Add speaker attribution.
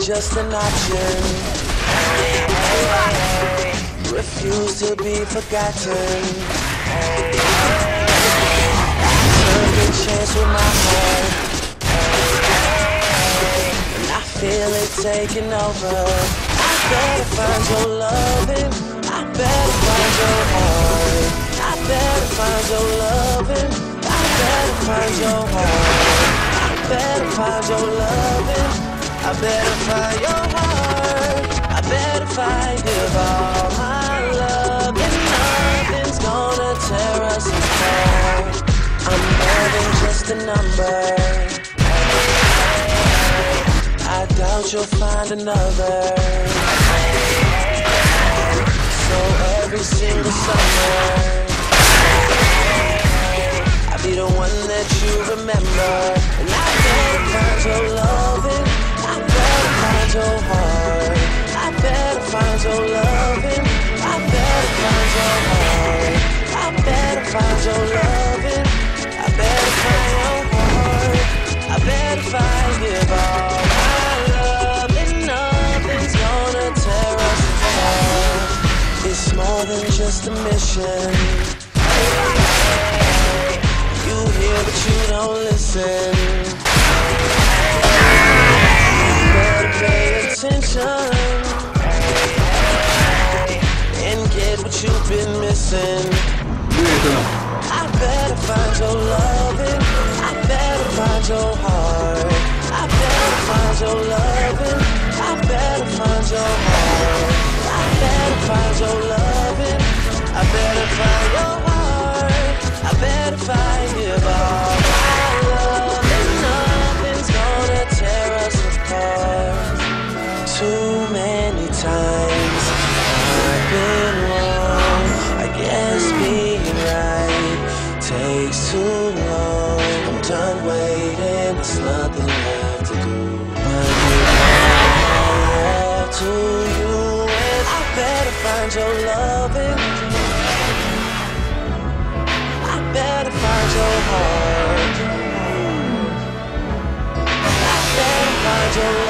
Speaker 1: just an option. Refuse to be forgotten. Second chance with my heart. And I feel it taking over. I better find your loving. I better find your heart. I better find your loving. I better find your heart. I better find your loving. I better find your heart. I better find give all my love. And nothing's gonna tear us apart. I'm more than just a number. I doubt you'll find another. So every single summer, I'll be the one that you remember. Find your loving. I better find your heart. I better find give all my love. And nothing's gonna tear us apart. It's more than just a mission. You hear but you don't listen. Better pay attention and get what you've been missing. I better find your loving. I better find your heart. I better find your loving. I better find your heart. I better find your loving. I better find your heart. I better find give all waiting. There's nothing left to do. But you all to you, and I better find your loving. I better find your heart. I better find your.